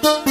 Thank you.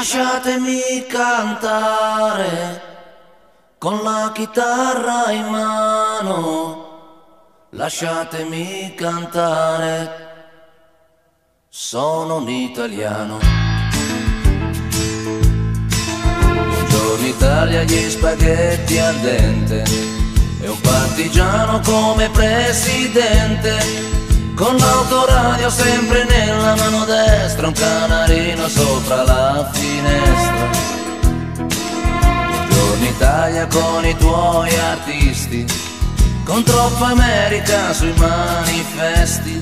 Lasciatemi cantare con la chitarra in mano. Lasciatemi cantare, sono un italiano. Buongiorno Italia, gli spaghetti al dente e un partigiano come presidente con l'autoradio sempre nella mano destra, un canarino sopra la finestra. Buongiorno Italia con i tuoi artisti, con troppa America sui manifesti,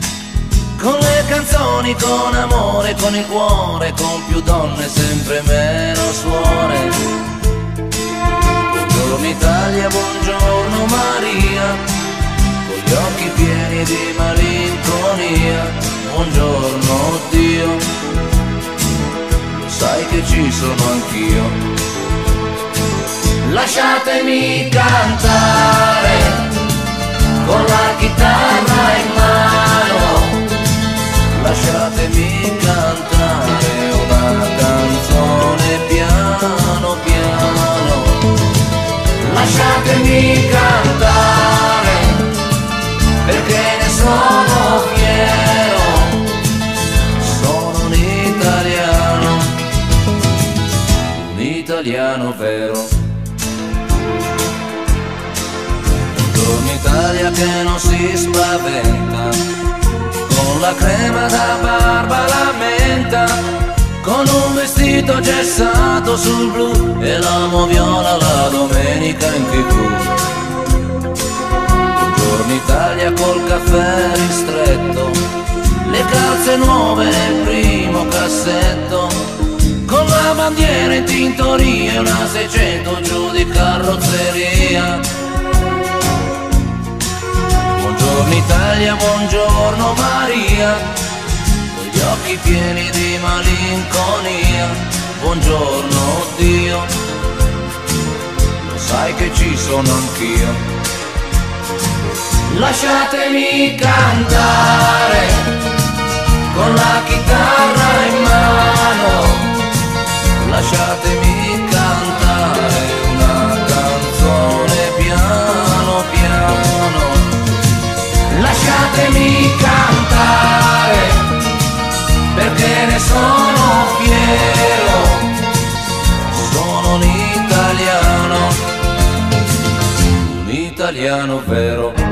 con le canzoni, con amore, con il cuore, con più donne, sempre meno suore. Buongiorno Italia, buongiorno Maria gli occhi pieni di malinconia, buongiorno Dio, sai che ci sono anch'io. Lasciatemi cantare con la chitarra in mano, lasciatemi cantare una canzone piano piano, lasciatemi cantare italiano vero. Buongiorno Italia che non si spaventa, con la crema da barba la menta, con un vestito gessato sul blu e l'amo viola la domenica in tv. Buongiorno Italia col caffè ristretto, le calze nuove nel primo cassetto, la bandiera in tintoria una 600 giù di carrozzeria. Buongiorno Italia, buongiorno Maria, con gli occhi pieni di malinconia. Buongiorno Dio, lo sai che ci sono anch'io. Lasciatemi cantare con la chitarra in mano, lasciatemi cantare una canzone piano piano, lasciatemi cantare perché ne sono fiero, sono un italiano, un italiano vero.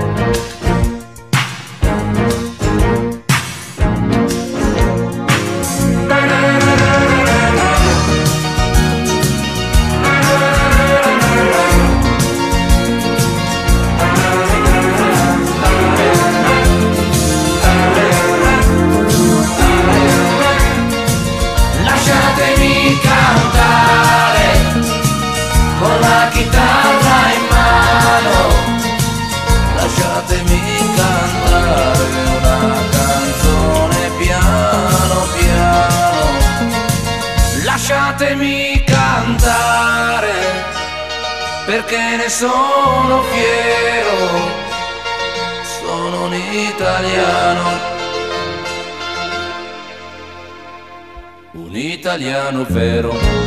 Sono fiero, sono un italiano. un italiano vero.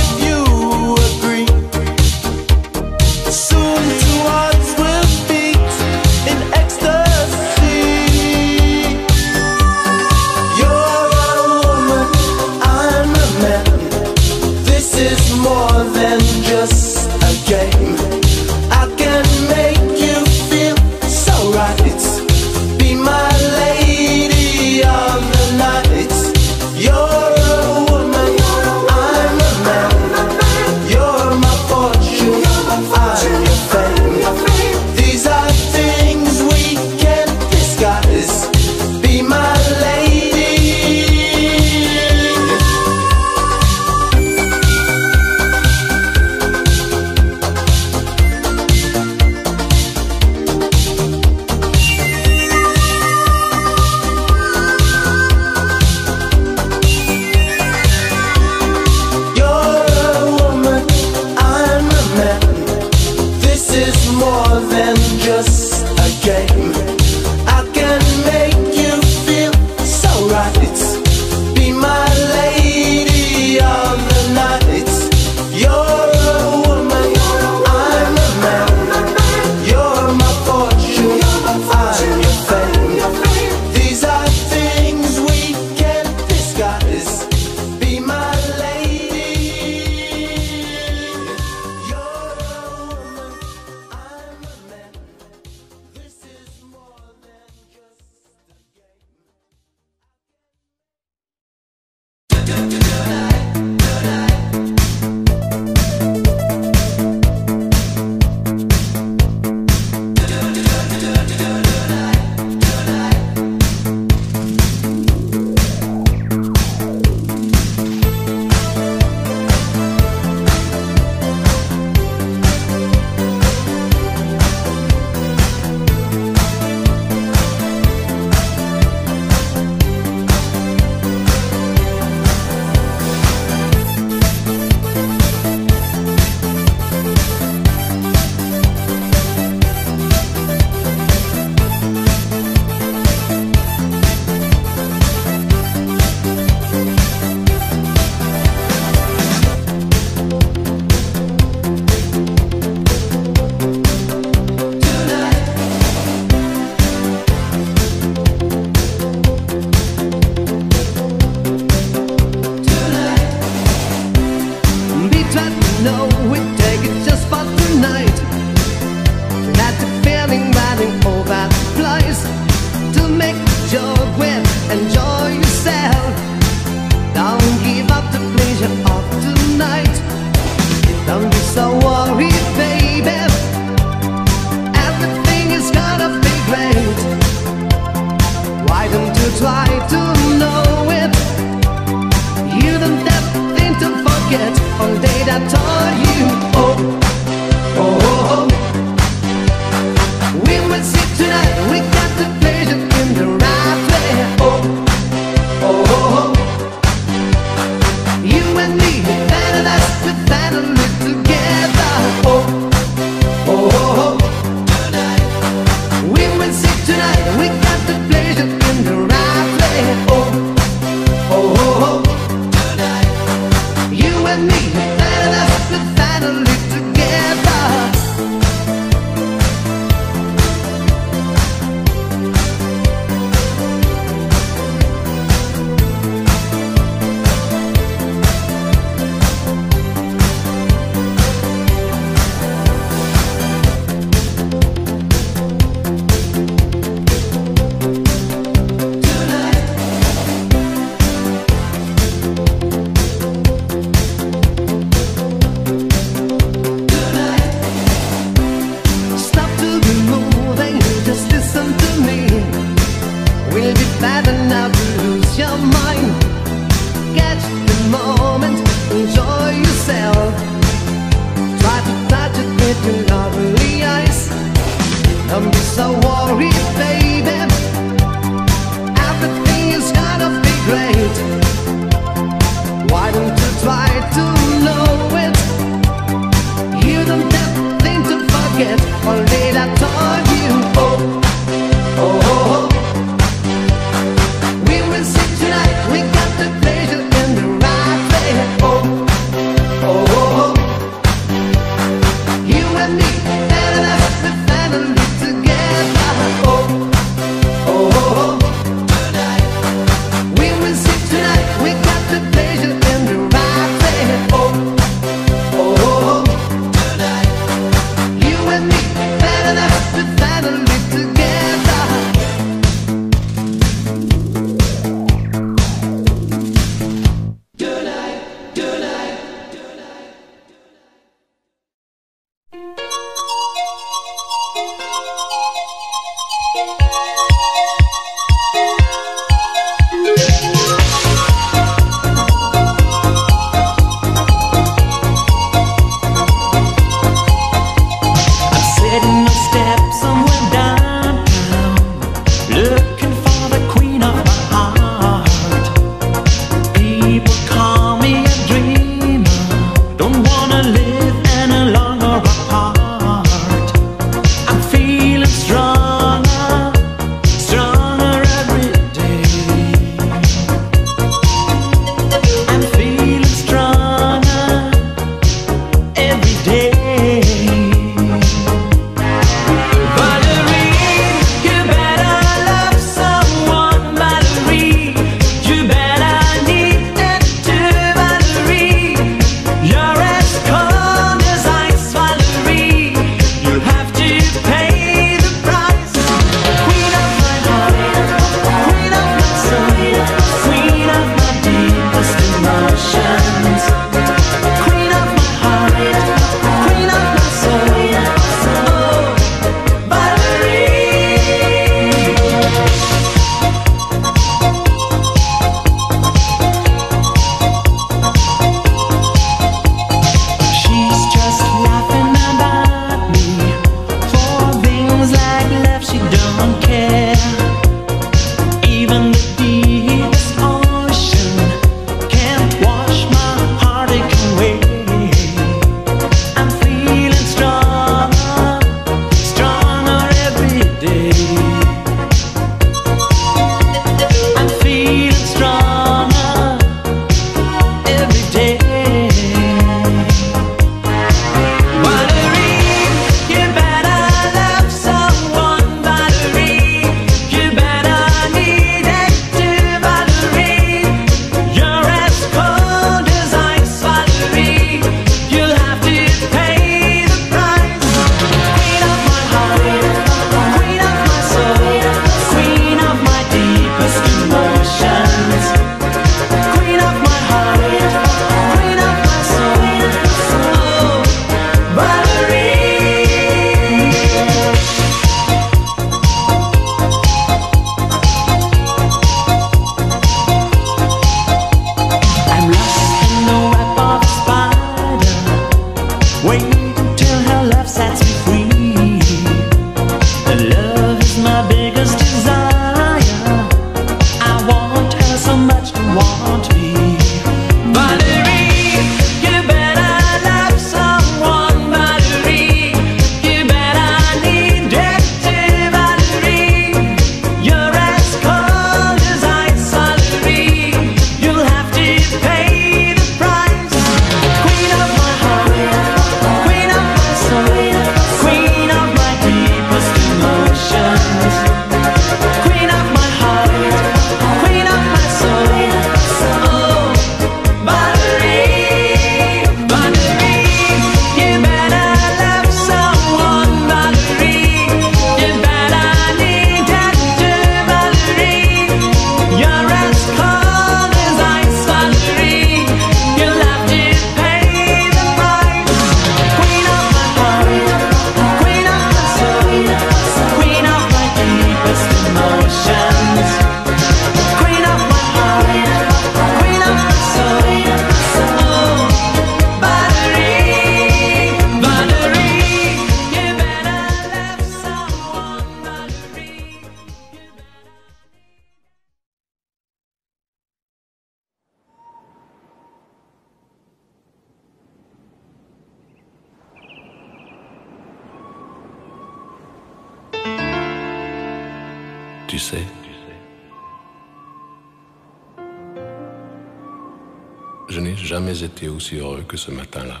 étaient aussi heureux que ce matin-là.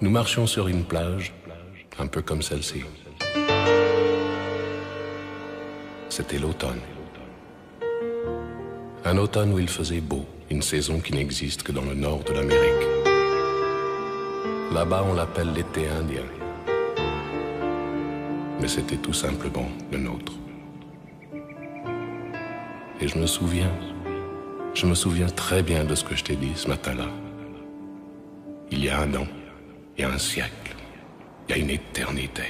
Nous marchions sur une plage, un peu comme celle-ci. C'était l'automne. Un automne où il faisait beau, une saison qui n'existe que dans le nord de l'Amérique. Là-bas, on l'appelle l'été indien. Mais c'était tout simplement le nôtre. Et je me souviens, je me souviens très bien de ce que je t'ai dit ce matin-là. Il y a un an, il y a un siècle, il y a une éternité.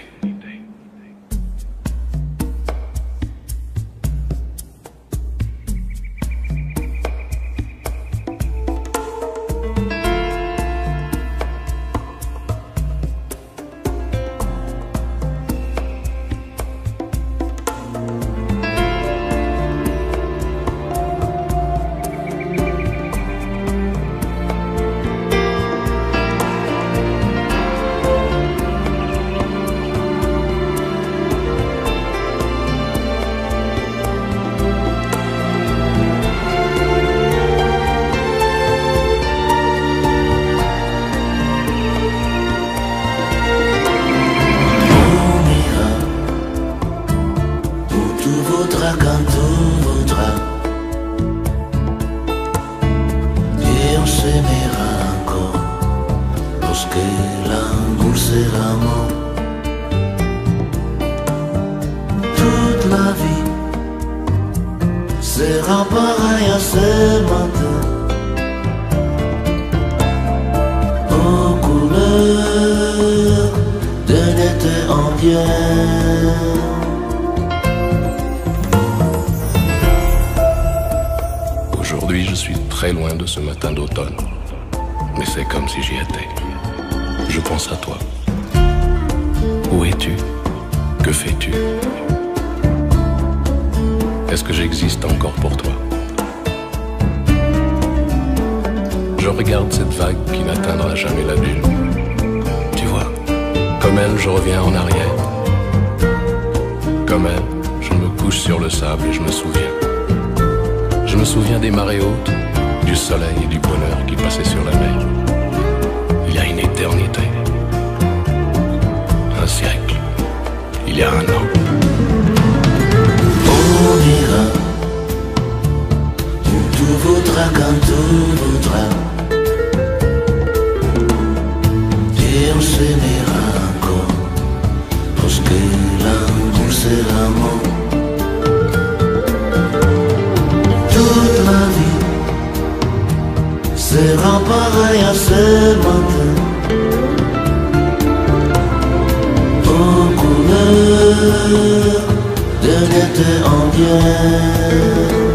de l'été en bière.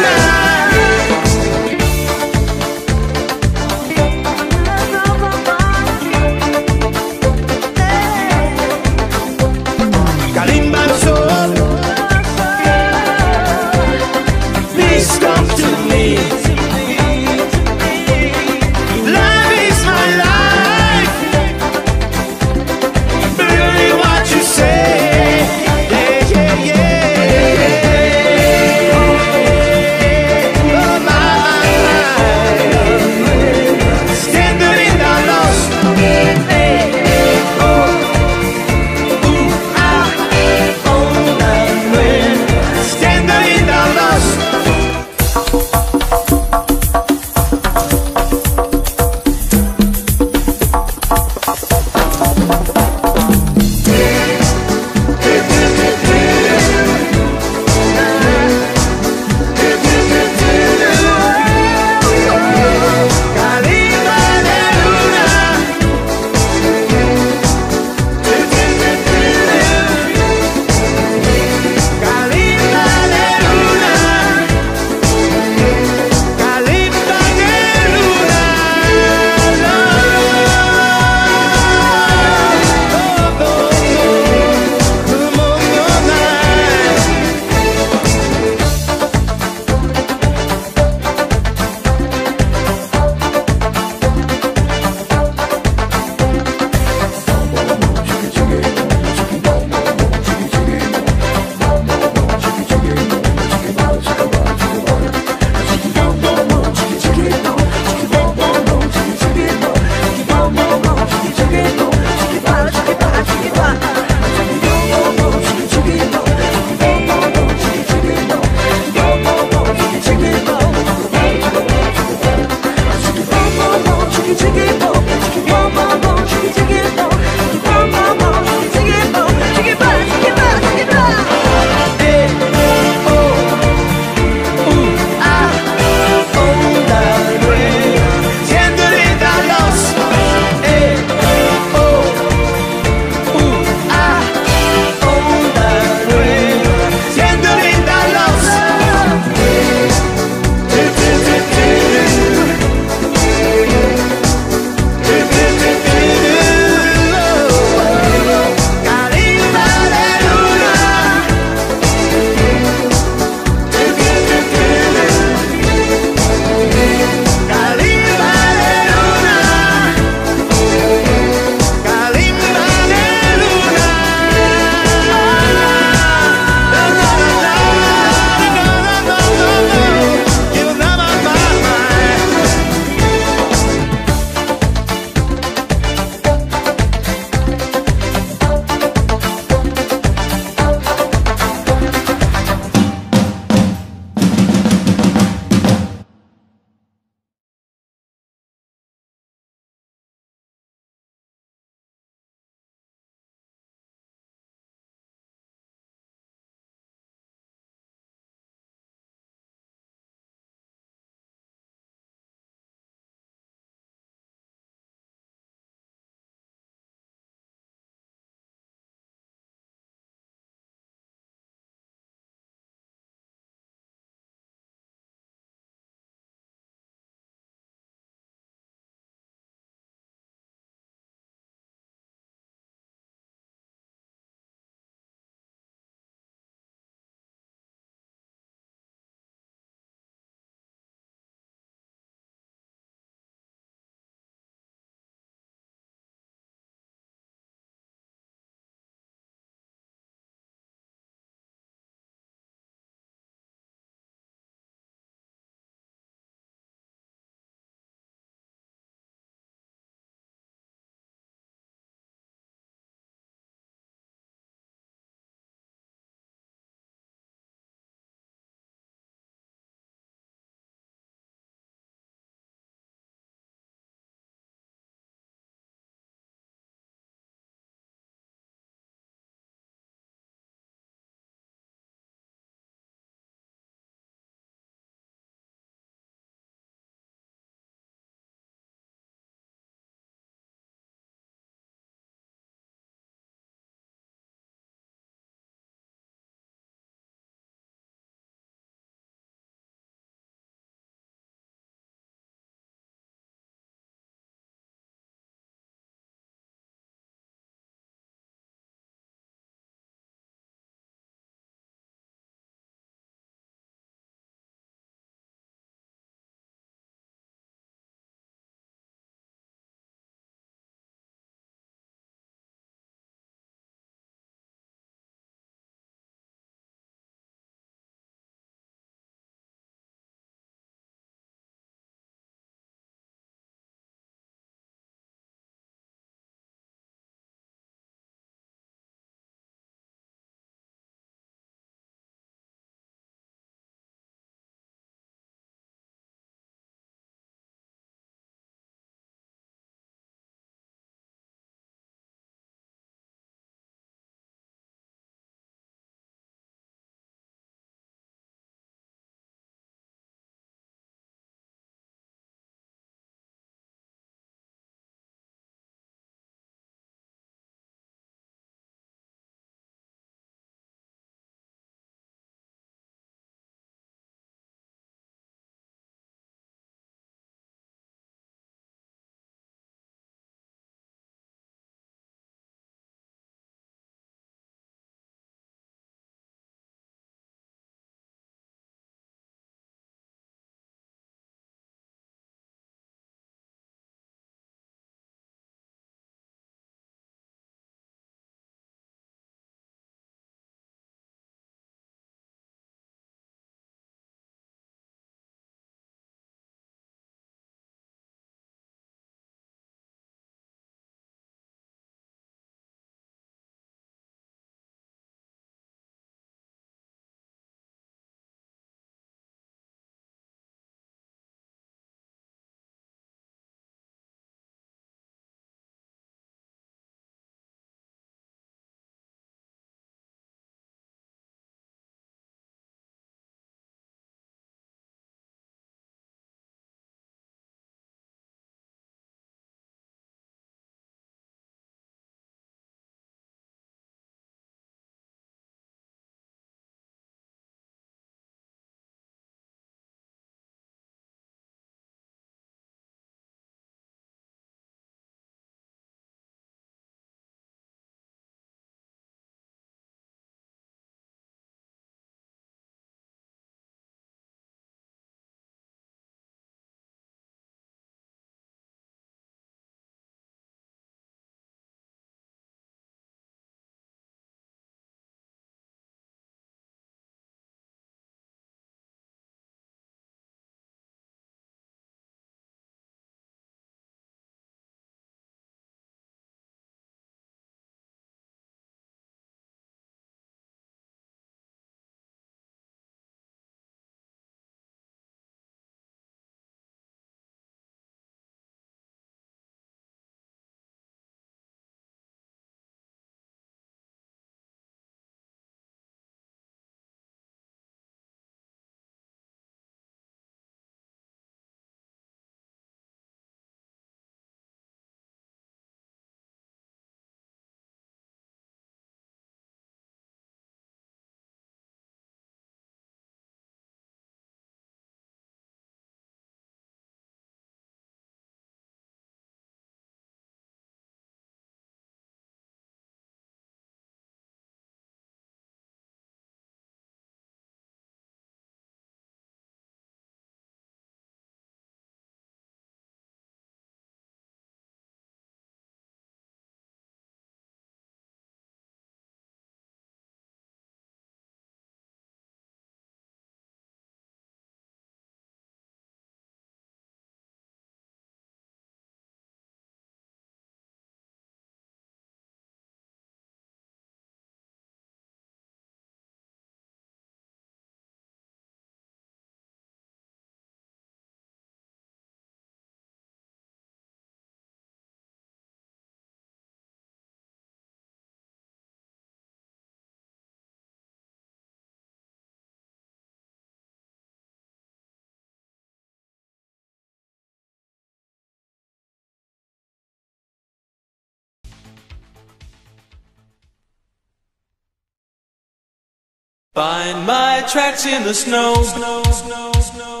Find my tracks in the snow. snow, snow, snow,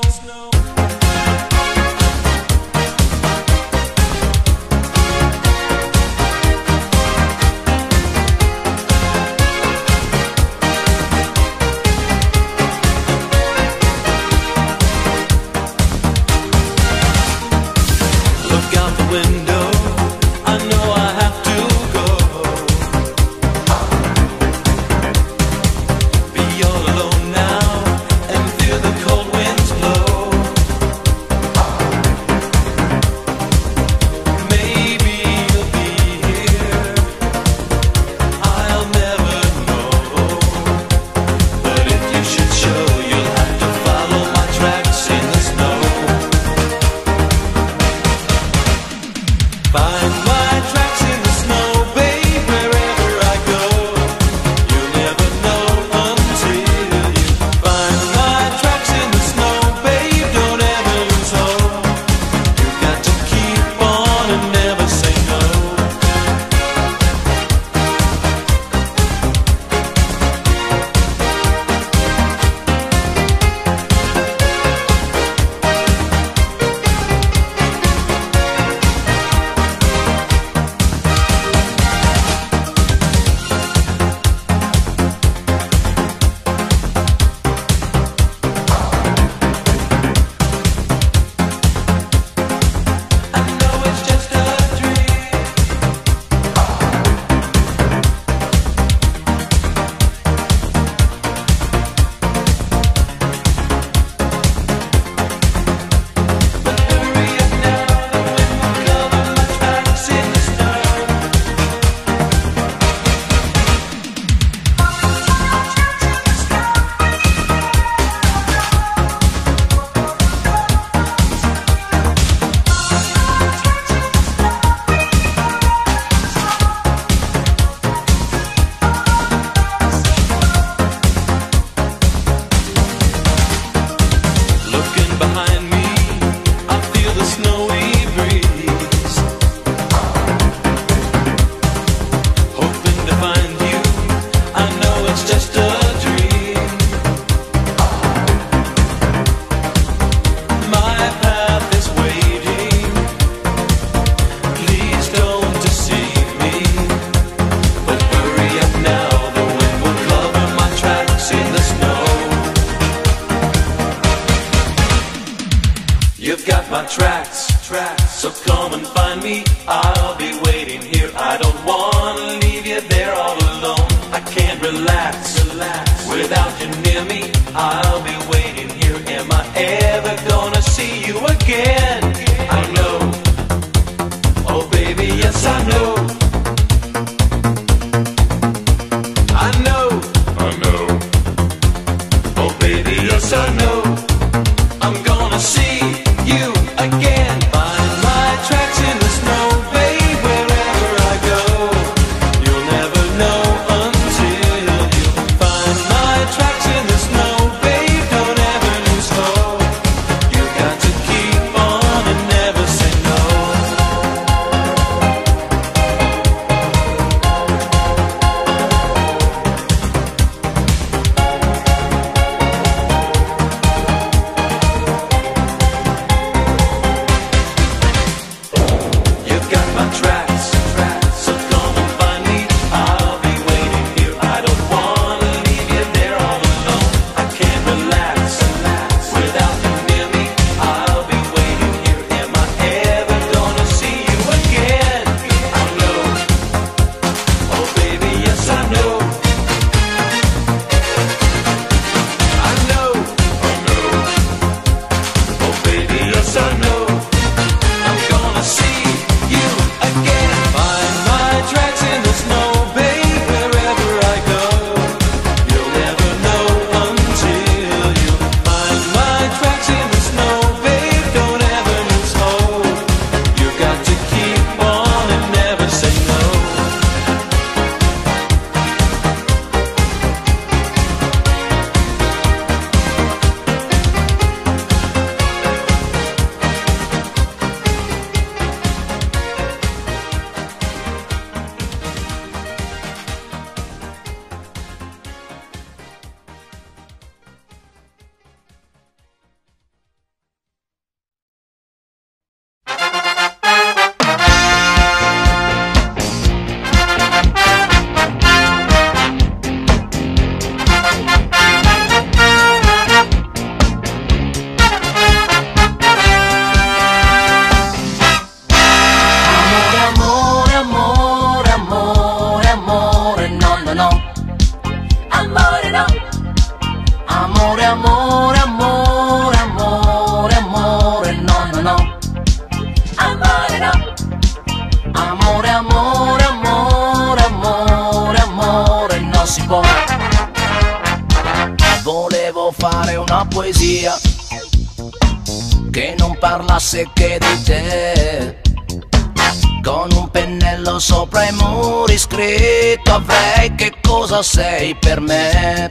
sei per me.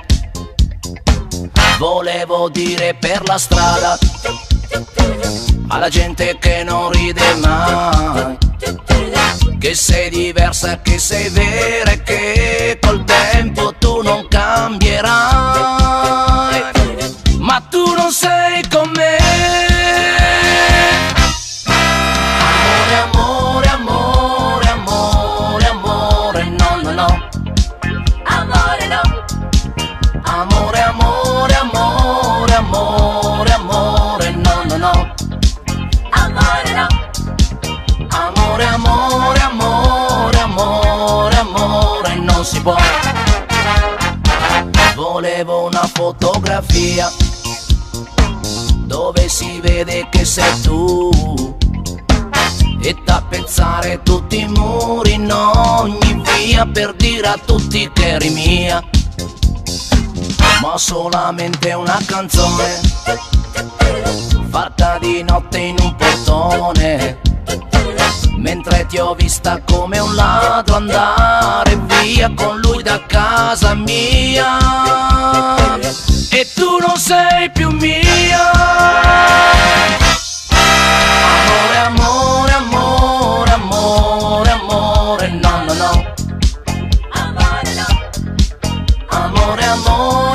Volevo dire per la strada alla gente che non ride mai. Che sei diversa, che sei vera e che col tempo tu non cambierai. fotografia dove si vede che sei tu. E da pensare tutti i muri in ogni via per dire a tutti che eri mia. Ma solamente una canzone fatta di notte in un portone. Mentre ti ho vista come un ladro andare via con lui da casa mia e tu non sei più mio. Amore, amore, amore, amore, amore, no, no, no. Amore, no. Amore, amore.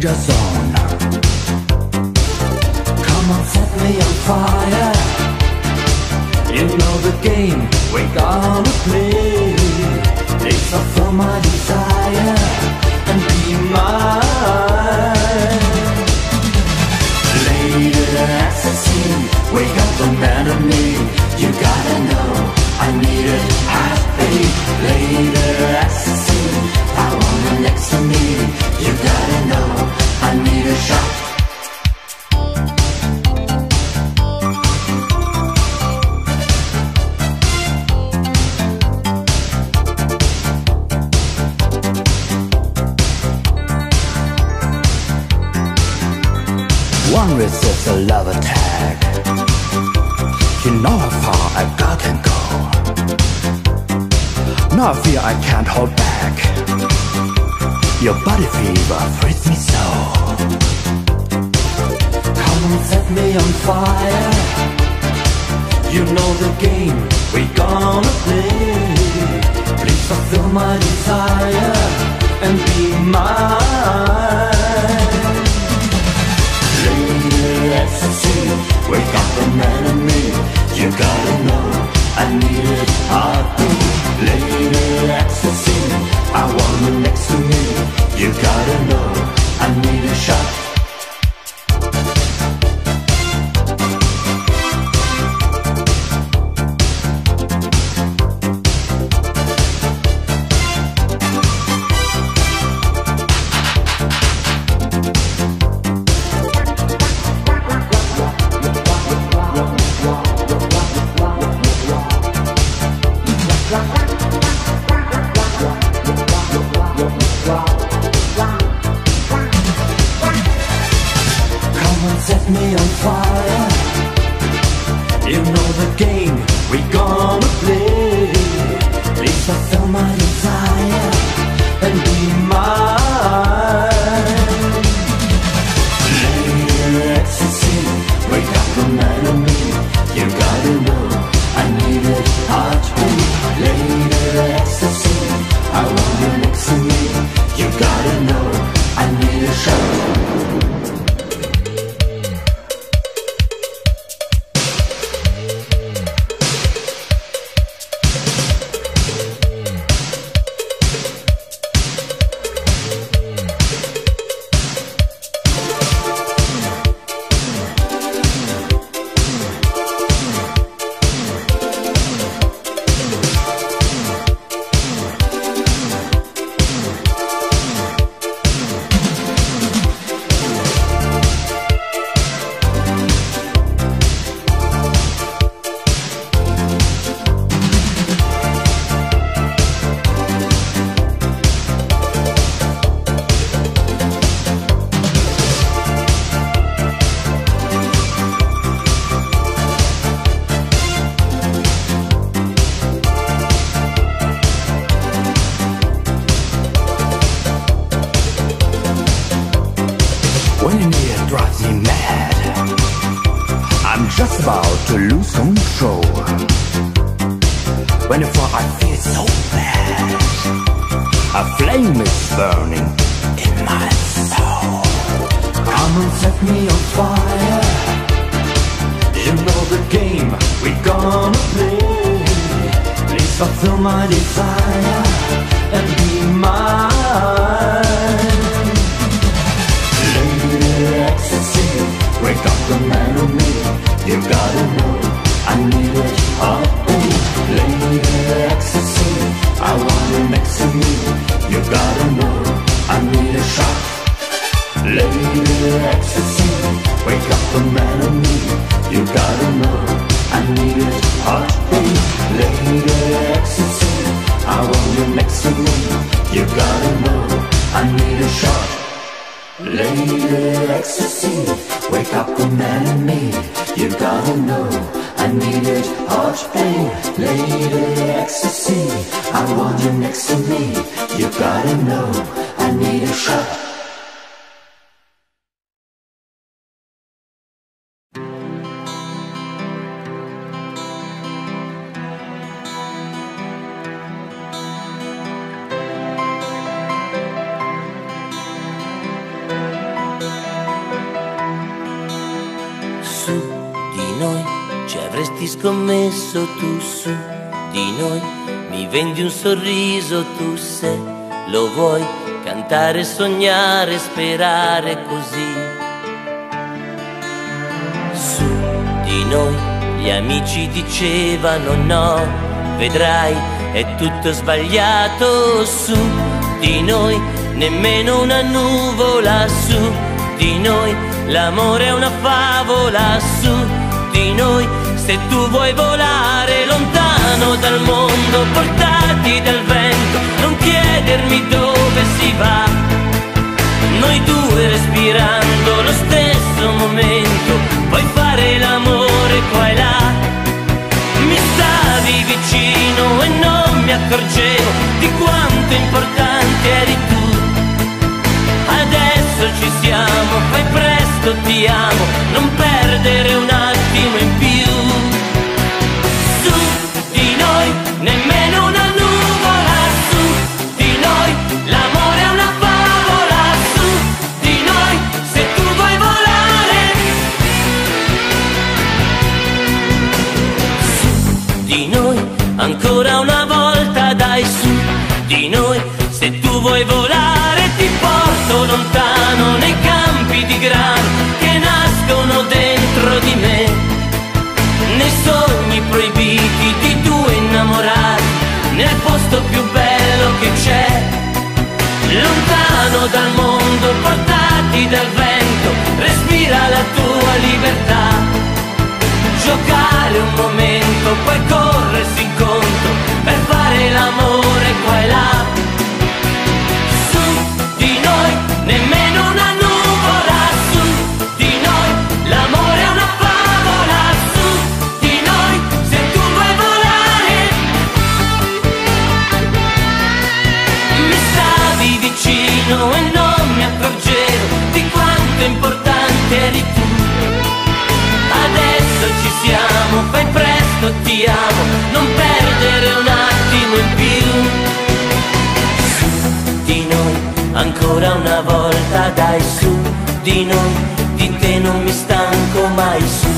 just so just about to lose control. When fall I feel so bad. A flame is burning in my soul. Come and set me on fire. You know the game we gonna play. Please fulfill my desire And be mine wake up the man in me. You gotta know I need it heartbeat. Lady ecstasy, I want you next to me. You gotta know I need a shot. Lady ecstasy, wake up the man in me. You gotta know I need it heartbeat. Lady ecstasy, I want you next to me. You gotta know I need a shot. Lady ecstasy, wake up the man in me. You gotta know I need it hard pain. Lady ecstasy, I want you next to me. You gotta know I need a shot. Scommesso tu su di noi. Mi vendi un sorriso tu se lo vuoi cantare sognare sperare così. Su di noi gli amici dicevano no vedrai è tutto sbagliato. Su di noi nemmeno una nuvola. Su di noi l'amore è una favola. Su di noi se tu vuoi volare lontano dal mondo, portati dal vento, non chiedermi dove si va. Noi due respirando lo stesso momento, puoi fare l'amore qua e là. Mi stavi vicino e non mi accorgevo di quanto importante eri tu. Adesso ci siamo, fai presto, ti amo, non perdere un attimo in più. ancora una volta dai su di noi. Se tu vuoi volare ti porto lontano nei campi di grano che nascono dentro di me. Nei sogni proibiti di due innamorati nel posto più bello che c'è. Lontano dal mondo portati dal vento respira la tua libertà. Giocare un momento qualcosa siamo, fai presto, ti amo, non perdere un attimo in più. Su di noi, ancora una volta, dai su di noi, di te non mi stanco mai. Su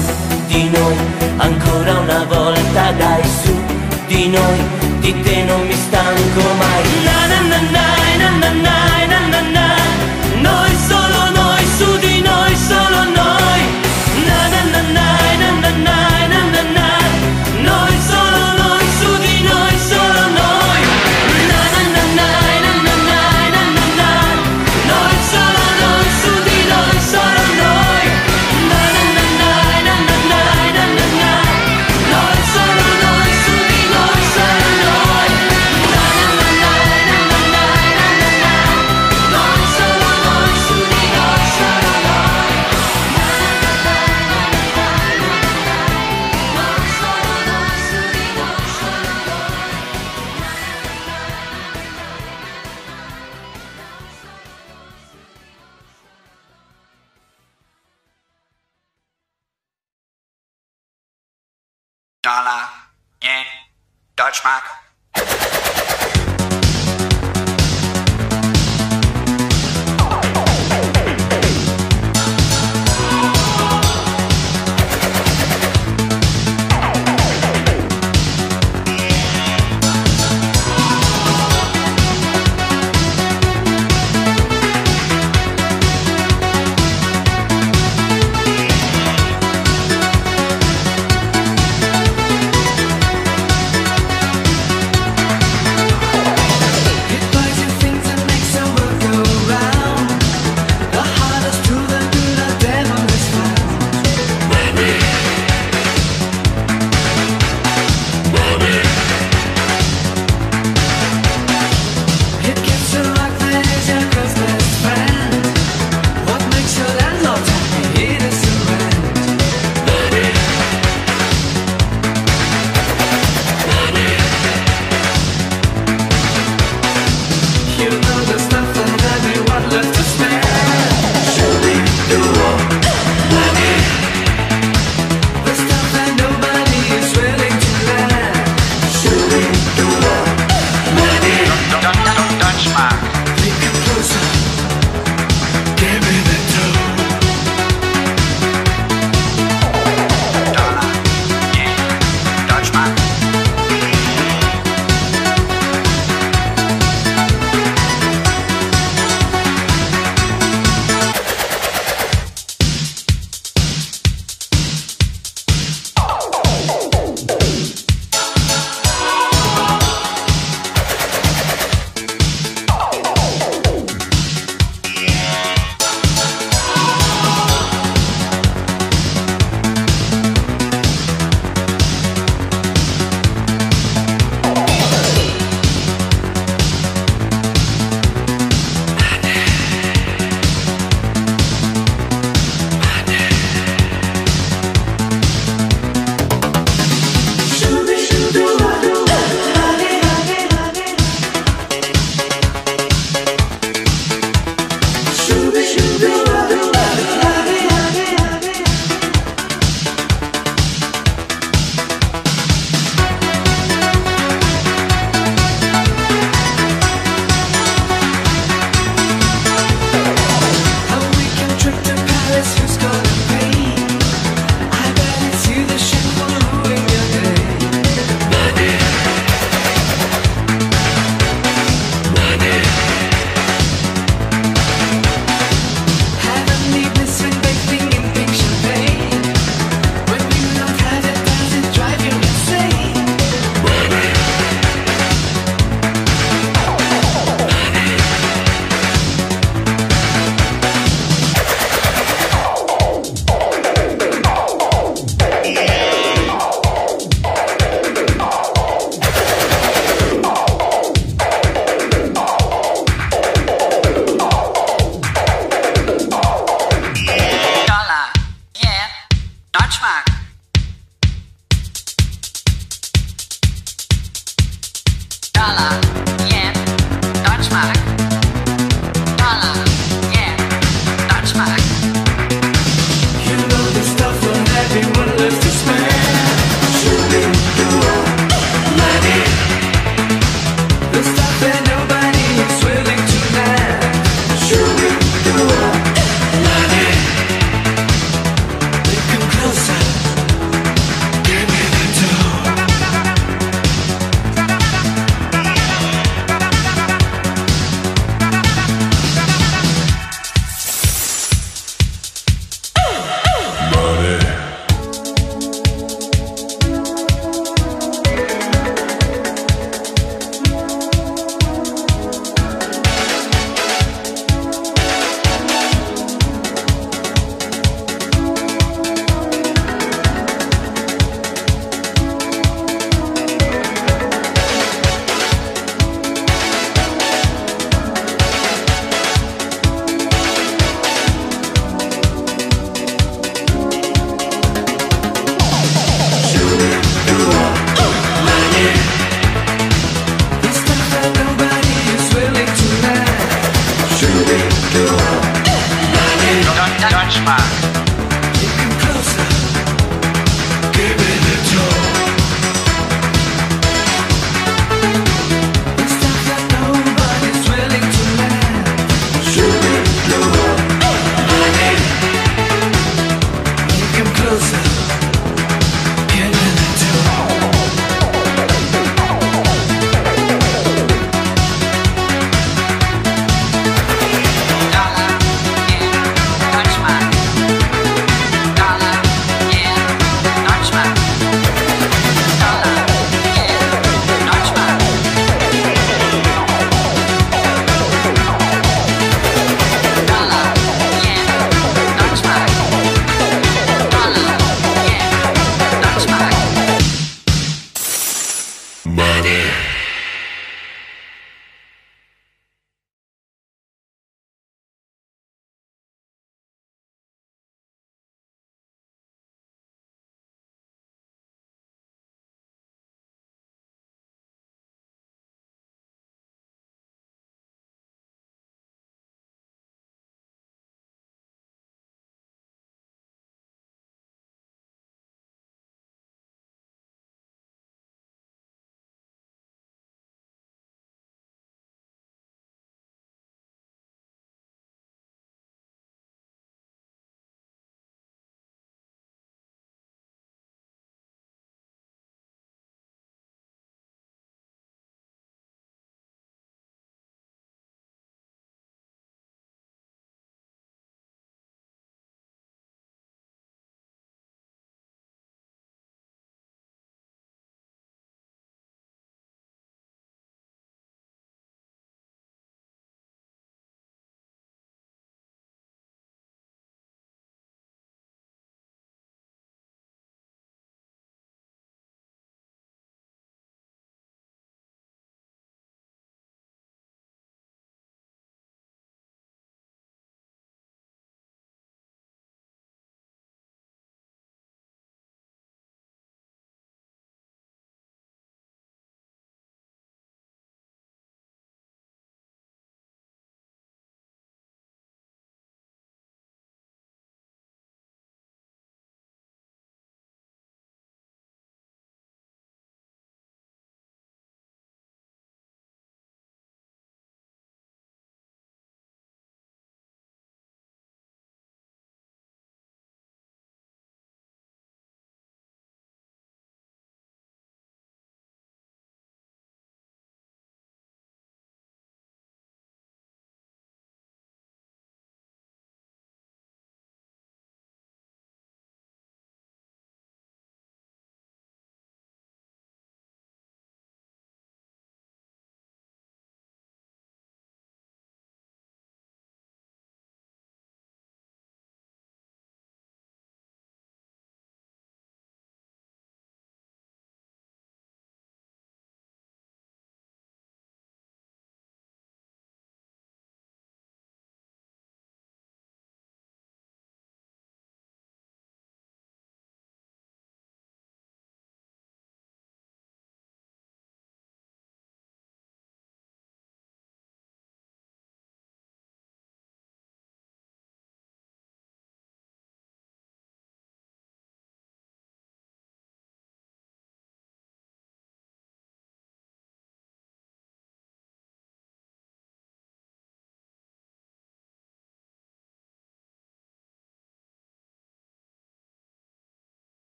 di noi, ancora una volta, dai su di noi, di te non mi stanco mai. Na na na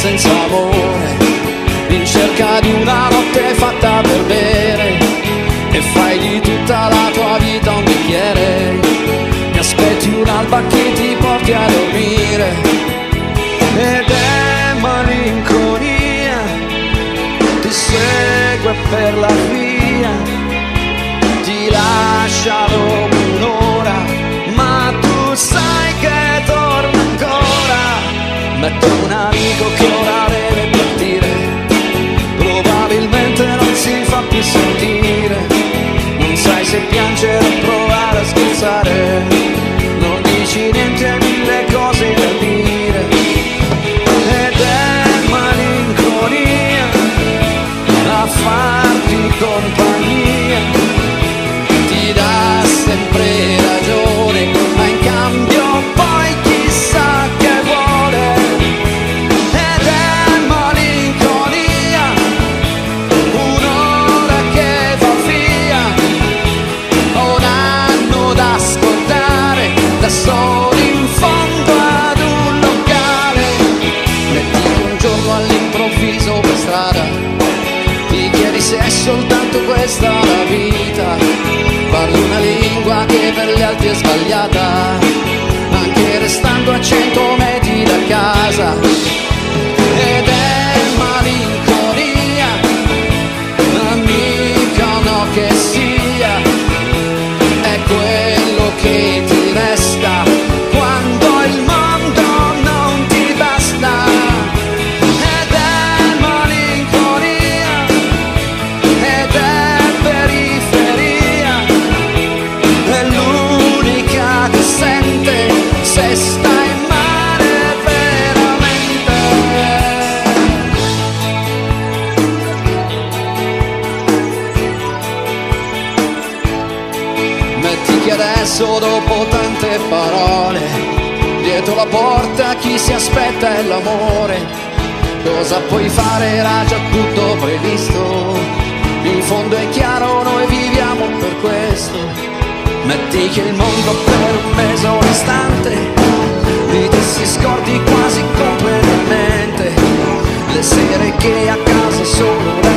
since I chi si aspetta è l'amore. Cosa puoi fare? Era già tutto previsto. In fondo è chiaro, noi viviamo per questo. Metti che il mondo per un mese un istante di te si scordi quasi completamente. Le sere che a casa sono